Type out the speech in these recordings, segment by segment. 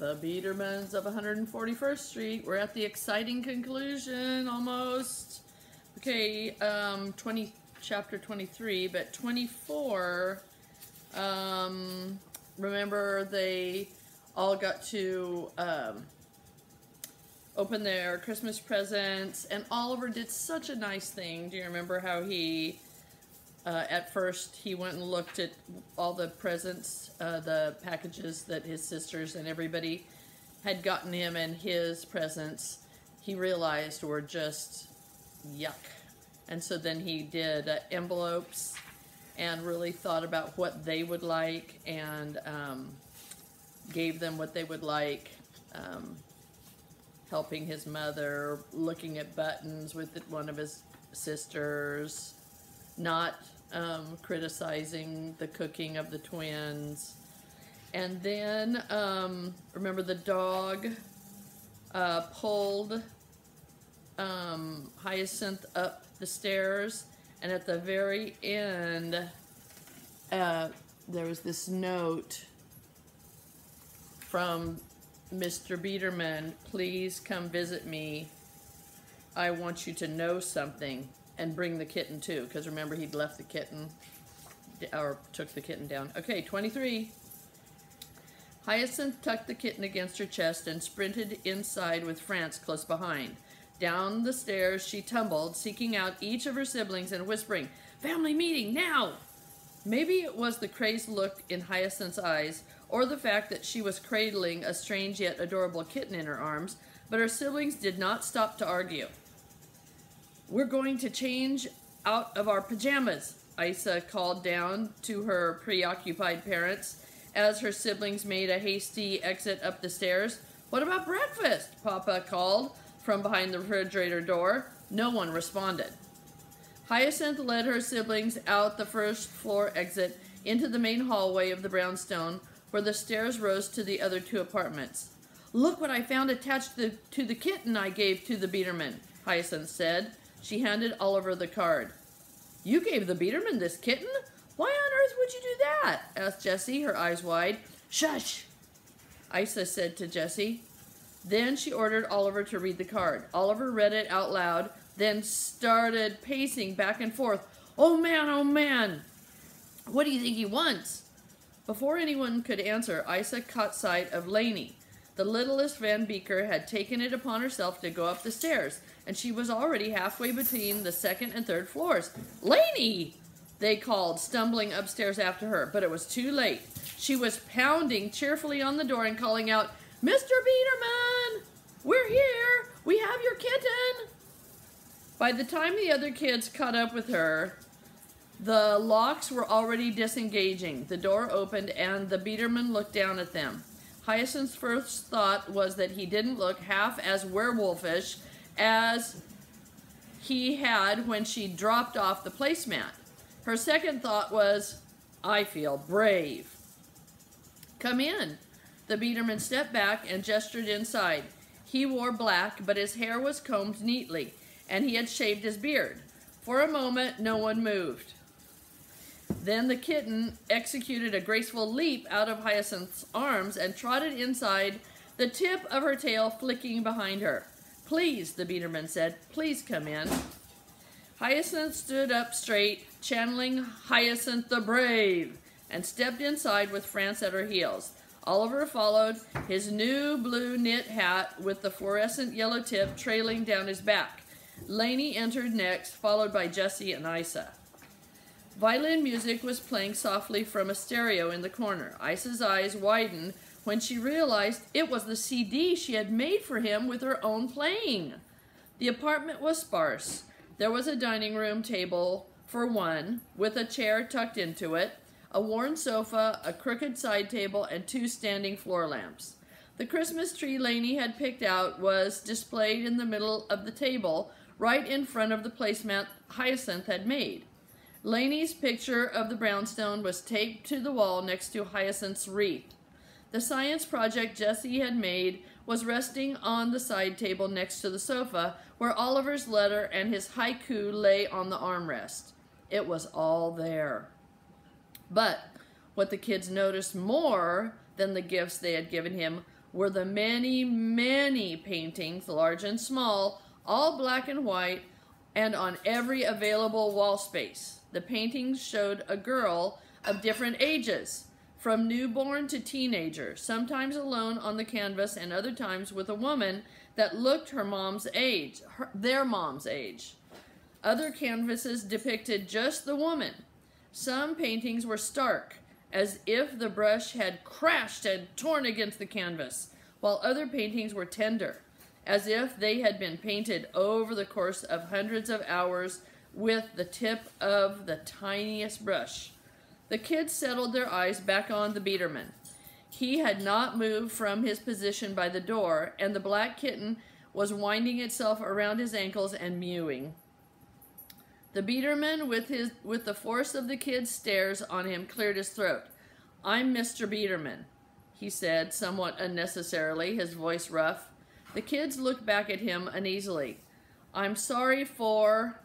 The Biedermans of 141st Street. We're at the exciting conclusion almost. Okay, um, 20, chapter 23, but 24, um, remember they all got to um, open their Christmas presents, and Oliver did such a nice thing. Do you remember how he, uh, at first, he went and looked at all the presents, uh, the packages that his sisters and everybody had gotten him, and his presents, he realized were just yuck. And so then he did uh, envelopes and really thought about what they would like and um, gave them what they would like. Um, helping his mother, looking at buttons with one of his sisters, not um, criticizing the cooking of the twins. And then, um, remember the dog uh, pulled um, Hyacinth up the stairs, and at the very end, uh, there was this note from Mr. Beiderman, please come visit me. I want you to know something and bring the kitten too. Because remember, he'd left the kitten or took the kitten down. Okay, 23. Hyacinth tucked the kitten against her chest and sprinted inside with Franz close behind. Down the stairs she tumbled, seeking out each of her siblings and whispering, Family meeting, now! Maybe it was the crazed look in Hyacinth's eyes or the fact that she was cradling a strange yet adorable kitten in her arms, but her siblings did not stop to argue. We're going to change out of our pajamas, Isa called down to her preoccupied parents as her siblings made a hasty exit up the stairs. What about breakfast? Papa called from behind the refrigerator door. No one responded. Hyacinth led her siblings out the first floor exit into the main hallway of the brownstone where the stairs rose to the other two apartments. Look what I found attached to the, to the kitten I gave to the Beiderman, Hyacinth said. She handed Oliver the card. You gave the Beiderman this kitten? Why on earth would you do that? asked Jessie, her eyes wide. Shush, Isa said to Jessie. Then she ordered Oliver to read the card. Oliver read it out loud, then started pacing back and forth. Oh man, oh man, what do you think he wants? Before anyone could answer, Isa caught sight of Laney. The littlest Van Beeker had taken it upon herself to go up the stairs, and she was already halfway between the second and third floors. Laney! They called, stumbling upstairs after her, but it was too late. She was pounding cheerfully on the door and calling out, Mr. Beiderman! We're here! We have your kitten! By the time the other kids caught up with her, the locks were already disengaging. The door opened and the Beiderman looked down at them. Hyacinth's first thought was that he didn't look half as werewolfish as he had when she dropped off the placemat. Her second thought was, I feel brave. Come in. The Beiderman stepped back and gestured inside. He wore black, but his hair was combed neatly, and he had shaved his beard. For a moment, no one moved. Then the kitten executed a graceful leap out of Hyacinth's arms and trotted inside, the tip of her tail flicking behind her. Please, the Beiderman said, please come in. Hyacinth stood up straight, channeling Hyacinth the Brave, and stepped inside with Franz at her heels. Oliver followed, his new blue knit hat with the fluorescent yellow tip trailing down his back. Laney entered next, followed by Jessie and Isa. Violin music was playing softly from a stereo in the corner. Isa's eyes widened when she realized it was the CD she had made for him with her own playing. The apartment was sparse. There was a dining room table for one, with a chair tucked into it, a worn sofa, a crooked side table, and two standing floor lamps. The Christmas tree Laney had picked out was displayed in the middle of the table, right in front of the placemat Hyacinth had made. Laney's picture of the brownstone was taped to the wall next to Hyacinth's wreath. The science project Jessie had made was resting on the side table next to the sofa, where Oliver's letter and his haiku lay on the armrest. It was all there. But what the kids noticed more than the gifts they had given him were the many, many paintings, large and small, all black and white, and on every available wall space. The paintings showed a girl of different ages, from newborn to teenager, sometimes alone on the canvas and other times with a woman that looked her mom's age, her, their mom's age. Other canvases depicted just the woman. Some paintings were stark, as if the brush had crashed and torn against the canvas, while other paintings were tender, as if they had been painted over the course of hundreds of hours with the tip of the tiniest brush. The kids settled their eyes back on the Beiderman. He had not moved from his position by the door, and the black kitten was winding itself around his ankles and mewing. The Beiderman, with his with the force of the kid's stares on him, cleared his throat. I'm Mr. Beiderman, he said, somewhat unnecessarily, his voice rough. The kids looked back at him uneasily. I'm sorry for...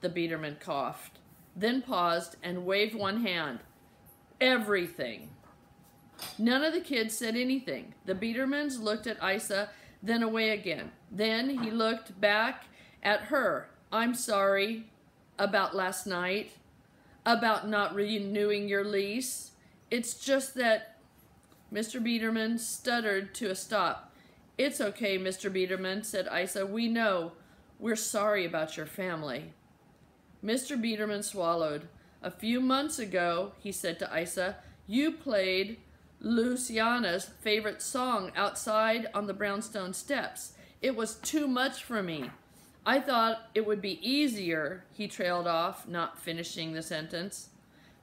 The Beiderman coughed, then paused and waved one hand. Everything. None of the kids said anything. The Beidermans looked at Isa, then away again. Then he looked back at her. I'm sorry, about last night, about not renewing your lease. It's just that Mr. Beiderman stuttered to a stop. It's okay, Mr. Beiderman, said Isa. We know. We're sorry about your family. Mr. Beiderman swallowed. A few months ago, he said to Isa, you played Luciana's favorite song outside on the brownstone steps. It was too much for me. I thought it would be easier, he trailed off, not finishing the sentence.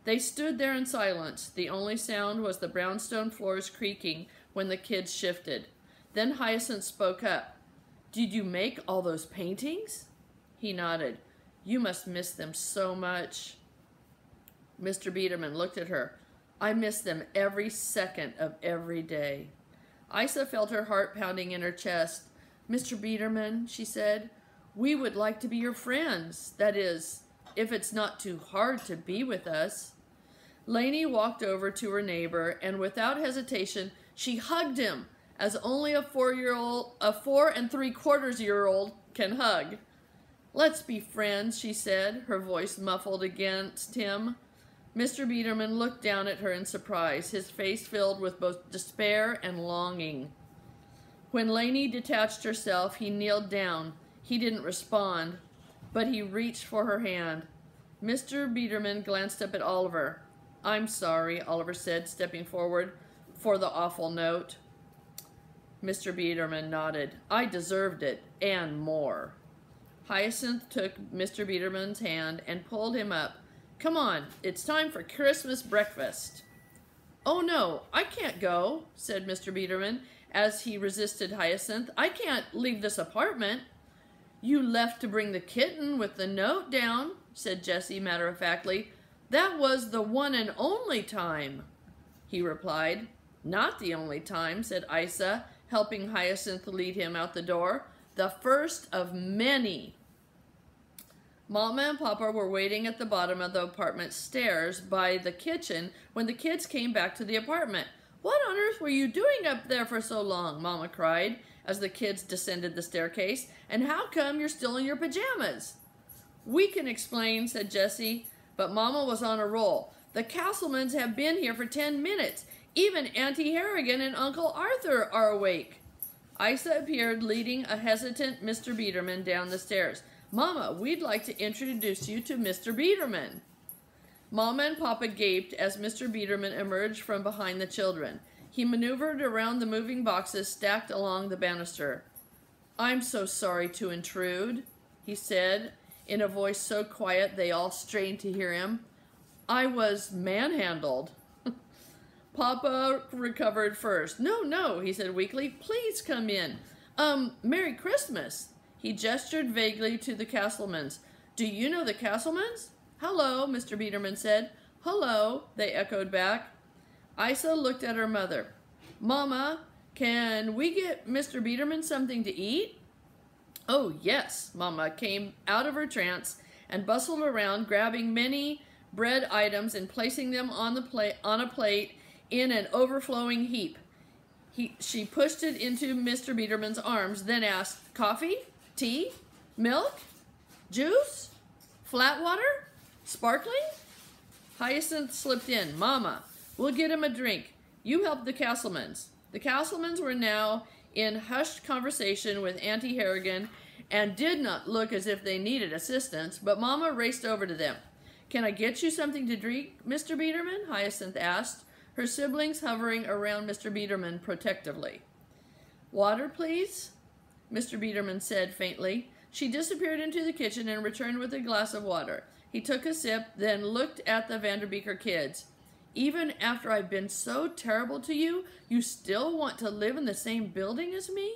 They stood there in silence. The only sound was the brownstone floors creaking when the kids shifted. Then Hyacinth spoke up. Did you make all those paintings? He nodded. You must miss them so much. Mr. Beiderman looked at her. I miss them every second of every day. Isa felt her heart pounding in her chest. Mr. Beiderman, she said, we would like to be your friends. That is, if it's not too hard to be with us. Laney walked over to her neighbor, and without hesitation, she hugged him, as only a four-year-old, a four and three-quarters-year-old can hug. Let's be friends, she said, her voice muffled against him. Mr. Beiderman looked down at her in surprise, his face filled with both despair and longing. When Laney detached herself, he kneeled down, he didn't respond, but he reached for her hand. Mr. Beiderman glanced up at Oliver. I'm sorry, Oliver said, stepping forward for the awful note. Mr. Beiderman nodded. I deserved it, and more. Hyacinth took Mr. Beiderman's hand and pulled him up. Come on, it's time for Christmas breakfast. Oh no, I can't go, said Mr. Beiderman as he resisted Hyacinth. I can't leave this apartment. You left to bring the kitten with the note down, said Jessie matter-of-factly. That was the one and only time, he replied. Not the only time, said Isa, helping Hyacinth lead him out the door. The first of many. Mama and Papa were waiting at the bottom of the apartment stairs by the kitchen when the kids came back to the apartment. What on earth were you doing up there for so long? Mama cried as the kids descended the staircase. And how come you're still in your pajamas? We can explain, said Jessie, but Mama was on a roll. The Castlemans have been here for ten minutes. Even Auntie Harrigan and Uncle Arthur are awake. Isa appeared leading a hesitant Mr. Beiderman down the stairs. Mama, we'd like to introduce you to Mr. Beiderman. Mama and Papa gaped as Mr. Beiderman emerged from behind the children. He maneuvered around the moving boxes stacked along the banister. I'm so sorry to intrude, he said in a voice so quiet they all strained to hear him. I was manhandled. Papa recovered first. No, no, he said weakly. Please come in. Um, Merry Christmas. He gestured vaguely to the Castlemans. Do you know the Castlemans? Hello, Mr. Beiderman said. Hello, they echoed back. Isa looked at her mother. Mama, can we get Mr. Beiderman something to eat? Oh, yes, Mama came out of her trance and bustled around, grabbing many bread items and placing them on, the plate, on a plate in an overflowing heap. He, she pushed it into Mr. Beiderman's arms, then asked, Coffee? Tea? Milk? Juice? Flat water? Sparkling? Hyacinth slipped in. Mama, we'll get him a drink. You help the Castlemans. The Castlemans were now in hushed conversation with Auntie Harrigan and did not look as if they needed assistance, but Mama raced over to them. Can I get you something to drink, Mr. Beiderman? Hyacinth asked her siblings hovering around Mr. Beiderman protectively. Water, please? Mr. Beiderman said faintly. She disappeared into the kitchen and returned with a glass of water. He took a sip, then looked at the Vanderbeeker kids. Even after I've been so terrible to you, you still want to live in the same building as me?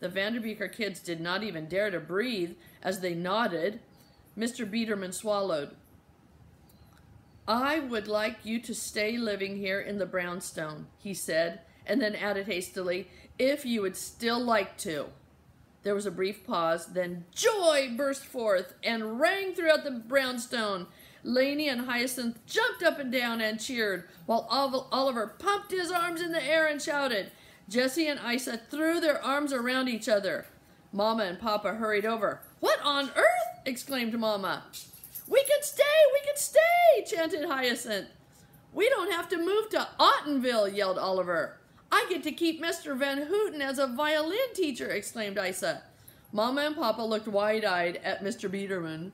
The Vanderbeeker kids did not even dare to breathe as they nodded. Mr. Beiderman swallowed. I would like you to stay living here in the brownstone, he said, and then added hastily, if you would still like to. There was a brief pause, then joy burst forth and rang throughout the brownstone. Laney and Hyacinth jumped up and down and cheered, while Oliver pumped his arms in the air and shouted. Jessie and Isa threw their arms around each other. Mama and Papa hurried over. What on earth? exclaimed Mama. We can stay, we can stay, chanted Hyacinth. We don't have to move to Ottenville, yelled Oliver. I get to keep Mr. Van Houten as a violin teacher, exclaimed Isa. Mama and Papa looked wide-eyed at Mr. Beiderman.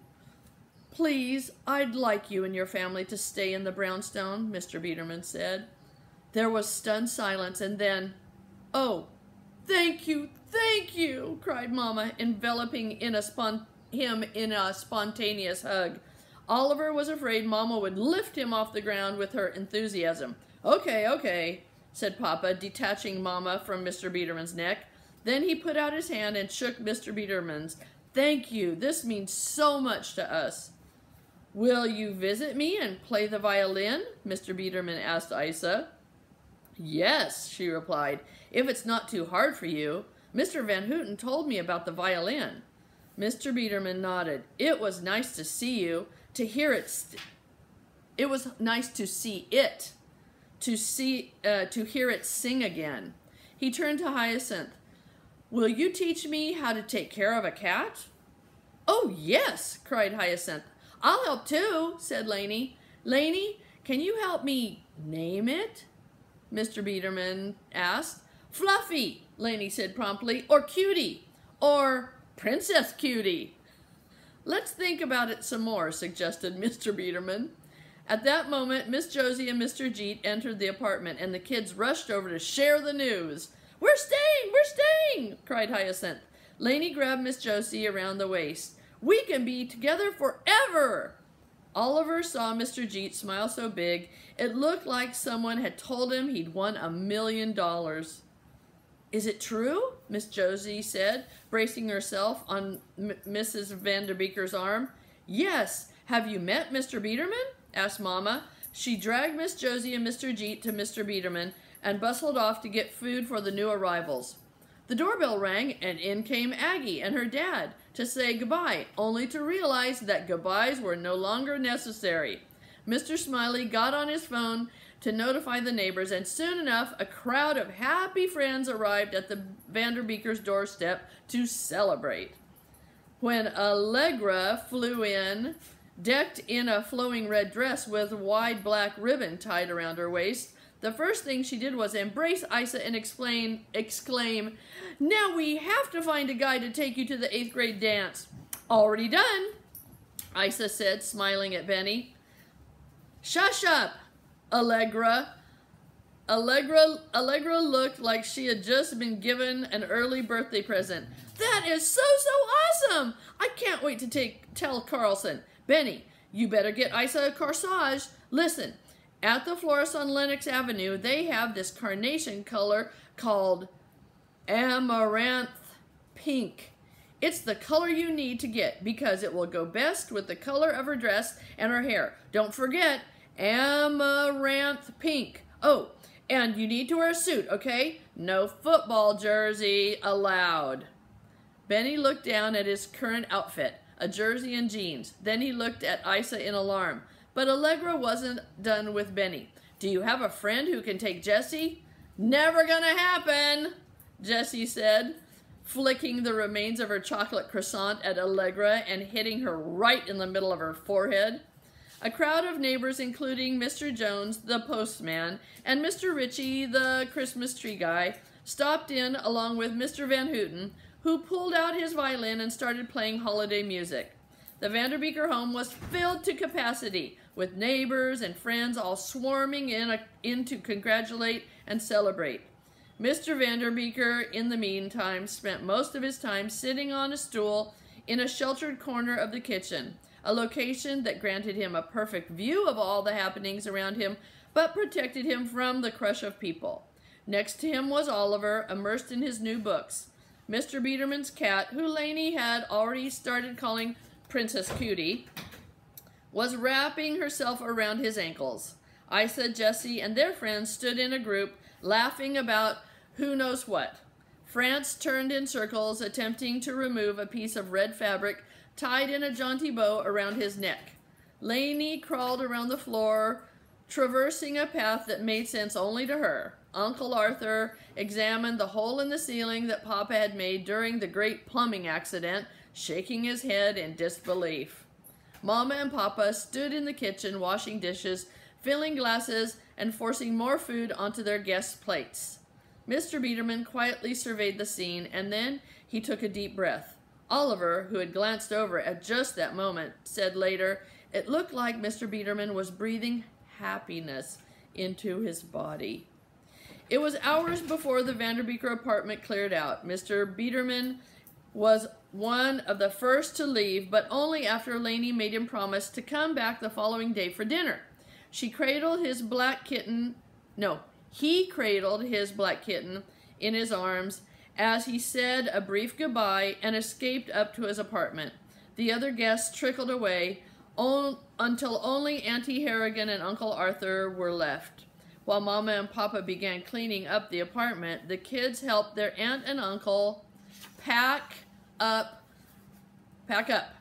Please, I'd like you and your family to stay in the brownstone, Mr. Beiderman said. There was stunned silence, and then, Oh, thank you, thank you, cried Mama, enveloping in a spon him in a spontaneous hug. Oliver was afraid Mama would lift him off the ground with her enthusiasm. Okay, okay, said Papa, detaching Mama from Mr. Beiderman's neck. Then he put out his hand and shook Mr. Beiderman's. Thank you. This means so much to us. Will you visit me and play the violin? Mr. Beiderman asked Isa. Yes, she replied, if it's not too hard for you. Mr. Van Houten told me about the violin. Mr. Beiderman nodded. It was nice to see you, to hear it. it was nice to see it, to see, uh, to hear it sing again. He turned to Hyacinth. Will you teach me how to take care of a cat? Oh, yes, cried Hyacinth. I'll help too, said Laney. Laney, can you help me name it? Mr. Beiderman asked. Fluffy, Laney said promptly, or Cutie, or Princess Cutie. Let's think about it some more, suggested Mr. Beiderman. At that moment, Miss Josie and Mr. Jeet entered the apartment, and the kids rushed over to share the news. We're staying! We're staying! cried Hyacinth. Laney grabbed Miss Josie around the waist. We can be together forever! Oliver saw Mr. Jeet smile so big, it looked like someone had told him he'd won a million dollars. Is it true? Miss Josie said, bracing herself on M Mrs. Vanderbeeker's arm. Yes. Have you met Mr. Beiderman? asked Mamma. She dragged Miss Josie and Mr. Jeet to Mr. Beiderman and bustled off to get food for the new arrivals. The doorbell rang, and in came Aggie and her dad to say goodbye, only to realize that goodbyes were no longer necessary. Mr. Smiley got on his phone to notify the neighbors, and soon enough, a crowd of happy friends arrived at the Vanderbeekers' doorstep to celebrate. When Allegra flew in, decked in a flowing red dress with wide black ribbon tied around her waist, the first thing she did was embrace Isa and explain, exclaim, Now we have to find a guy to take you to the eighth grade dance. Already done, Isa said, smiling at Benny. Shush up, Allegra. Allegra, Allegra looked like she had just been given an early birthday present. That is so, so awesome! I can't wait to take tell Carlson. Benny, you better get Isa a corsage. Listen, at the florist on Lenox Avenue, they have this carnation color called amaranth pink. It's the color you need to get because it will go best with the color of her dress and her hair. Don't forget, amaranth pink. Oh, and you need to wear a suit, okay? No football jersey allowed. Benny looked down at his current outfit, a jersey and jeans. Then he looked at Isa in alarm. But Allegra wasn't done with Benny. Do you have a friend who can take Jessie? Never gonna happen, Jessie said, flicking the remains of her chocolate croissant at Allegra and hitting her right in the middle of her forehead. A crowd of neighbors, including Mr. Jones, the postman, and Mr. Ritchie, the Christmas tree guy, stopped in along with Mr. Van Houten, who pulled out his violin and started playing holiday music. The Vanderbeeker home was filled to capacity, with neighbors and friends all swarming in, a, in to congratulate and celebrate. Mr. Vanderbeeker, in the meantime, spent most of his time sitting on a stool in a sheltered corner of the kitchen, a location that granted him a perfect view of all the happenings around him, but protected him from the crush of people. Next to him was Oliver, immersed in his new books. Mr. Beiderman's cat, who Laney had already started calling Princess Cutie, was wrapping herself around his ankles. Isa, Jessie, and their friends stood in a group, laughing about who knows what. Franz turned in circles, attempting to remove a piece of red fabric tied in a jaunty bow around his neck. Laney crawled around the floor, traversing a path that made sense only to her. Uncle Arthur examined the hole in the ceiling that Papa had made during the great plumbing accident, shaking his head in disbelief. Mama and Papa stood in the kitchen washing dishes, filling glasses, and forcing more food onto their guests' plates. Mr. Beiderman quietly surveyed the scene, and then he took a deep breath. Oliver, who had glanced over at just that moment, said later, it looked like Mr. Beiderman was breathing happiness into his body. It was hours before the Vanderbeeker apartment cleared out. Mr. Beiderman was one of the first to leave, but only after Laney made him promise to come back the following day for dinner. She cradled his black kitten, no, he cradled his black kitten in his arms as he said a brief goodbye and escaped up to his apartment. The other guests trickled away on, until only Auntie Harrigan and Uncle Arthur were left. While Mama and Papa began cleaning up the apartment, the kids helped their aunt and uncle pack up, pack up.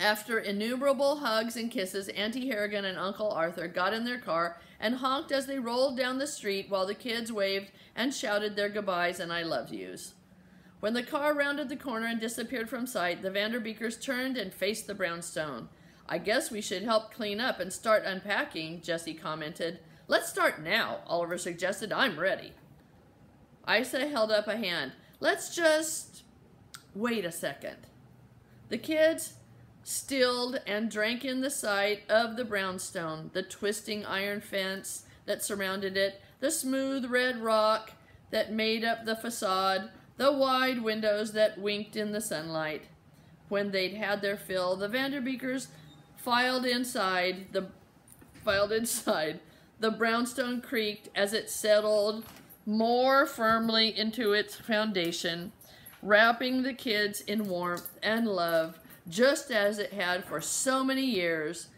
After innumerable hugs and kisses, Auntie Harrigan and Uncle Arthur got in their car and honked as they rolled down the street while the kids waved and shouted their goodbyes and I love yous. When the car rounded the corner and disappeared from sight, the Vanderbeekers turned and faced the brownstone. I guess we should help clean up and start unpacking, Jessie commented. Let's start now, Oliver suggested. I'm ready. Isa held up a hand. Let's just wait a second. The kids stilled and drank in the sight of the brownstone, the twisting iron fence that surrounded it, the smooth red rock that made up the facade, the wide windows that winked in the sunlight. When they'd had their fill, the Vanderbeekers filed inside, the filed inside. The brownstone creaked as it settled more firmly into its foundation, wrapping the kids in warmth and love just as it had for so many years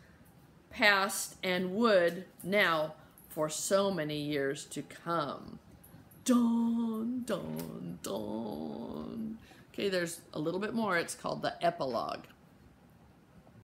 past and would now for so many years to come. Dun, dun, dun. Okay, there's a little bit more. It's called the epilogue.